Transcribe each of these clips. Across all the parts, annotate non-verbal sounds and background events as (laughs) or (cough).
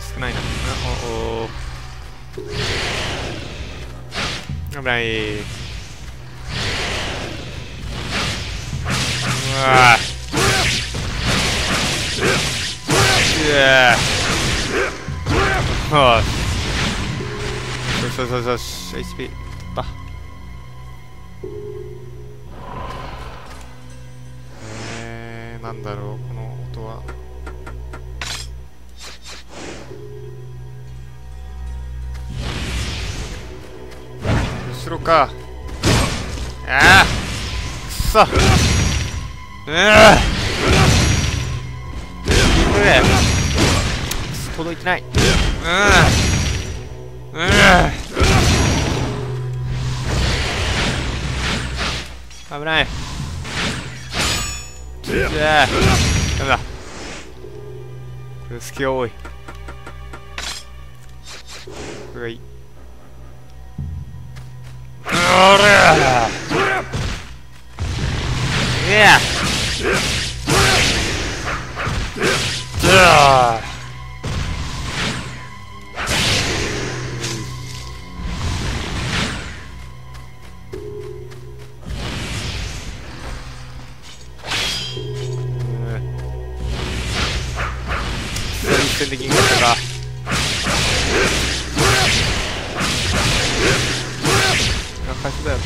少ないなおお危ない。うわうわよしよしよしよし。HP 取ったえー、なんだろうこの音は。後ろか。ああ。くそ。うわ。うわくそ届いてない。うんうん危ない。うわ。ダメだ。これ隙が多い。これがいいおらあ回復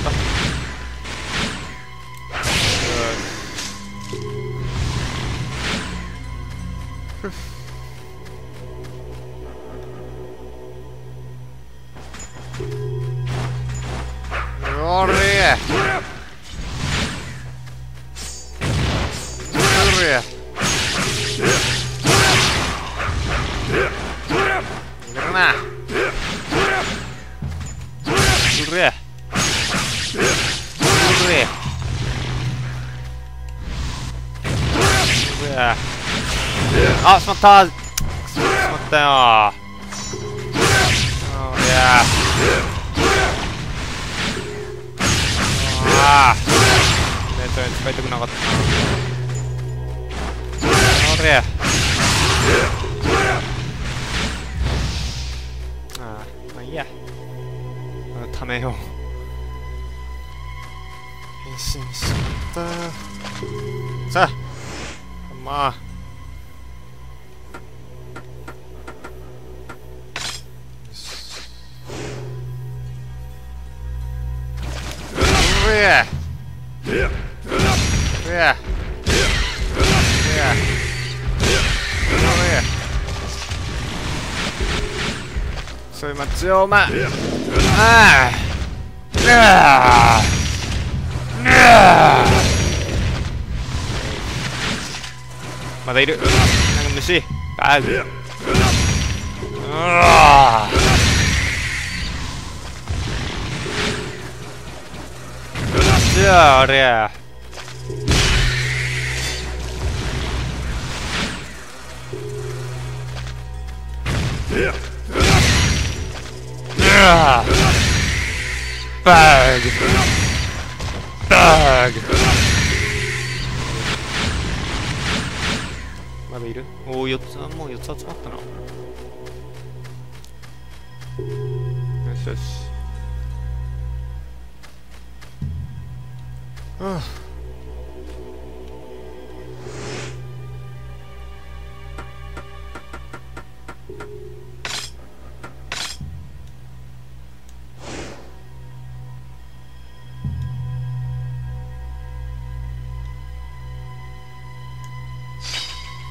だやっあしまった。しまったよ。おりゃああねそれ使いたくなかった。なおりゃああまあいいや。あためよう。変身しちまった。さあ。まあ。うえ。うえ。うえ。そういうマッチをお前ああまだいるなんか虫あうわじゃああれバーグバーグいる？おお4つあもう4つ集まったな。よしよし。うん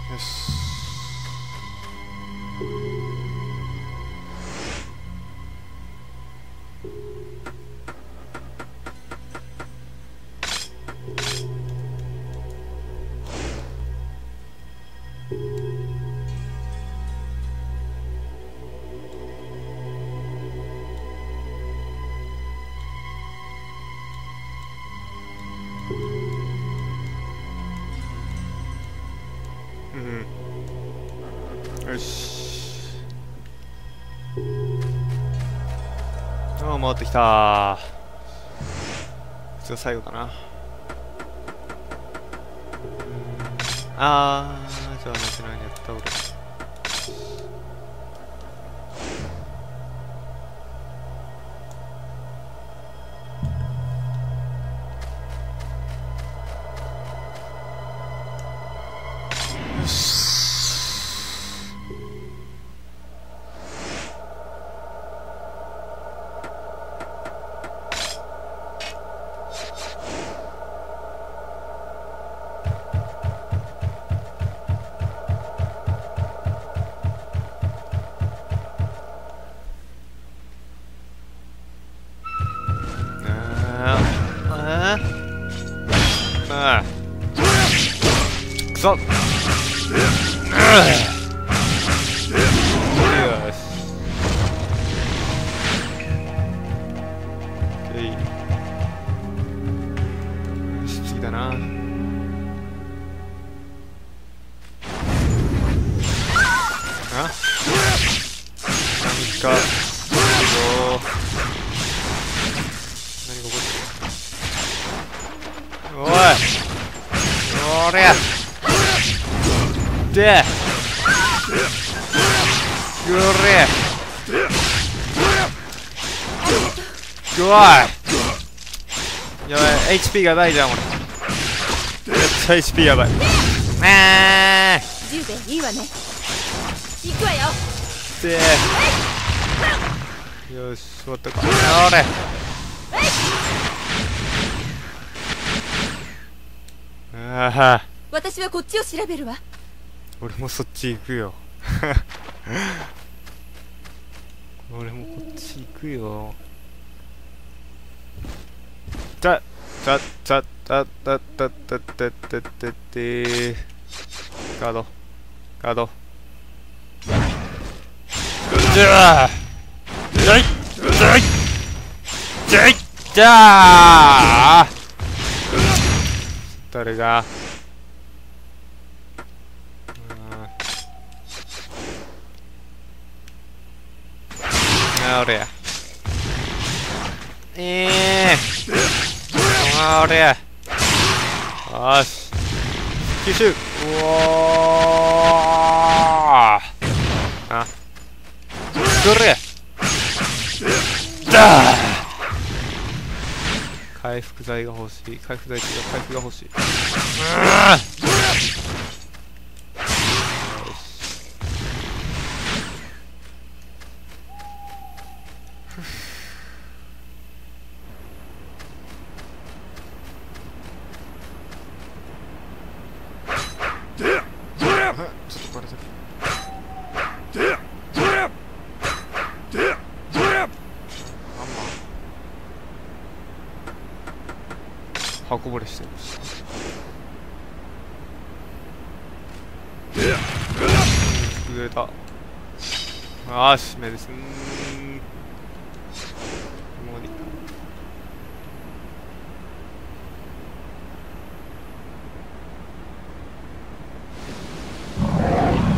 Yes. ああ回ってきた。こいつが最後かな。あーじゃあ間違いにやった俺ぞよし。次だな。でぐりうわい。やばい。HP がないじゃん。俺めっちゃ HP やばい。あ10でいいわね行くわよ。ーで。よし終わったか。おれああ私はこっちを調べるわ俺もそっち行くよ。(laughs) 俺もこっち行くよ。ガード。ガード。じゃあ。じゃいじゃい。じゃい。じゃあ。誰が？あ俺やええあ俺やよし吸収うおーあどれだ回復剤が欲しい。回復剤っていうか回復が欲しい。うーよしちょっとこれ刃こぼれしてる。崩れたよしメディスンもういい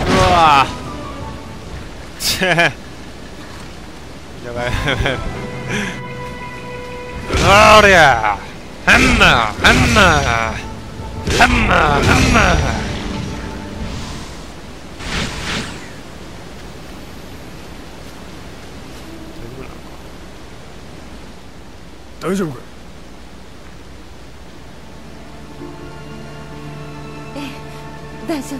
うわー。ち (laughs) やばいやばい。(laughs) おりゃハンマーハンマーハンマーハンマー大丈夫か？大丈夫よ。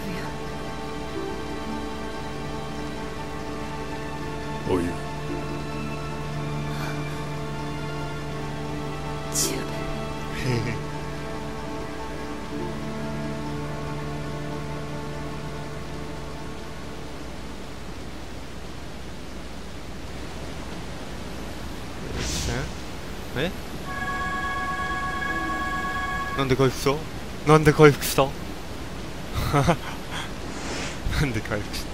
おいなんで回復した？なんで回復した？(laughs) なんで回復した？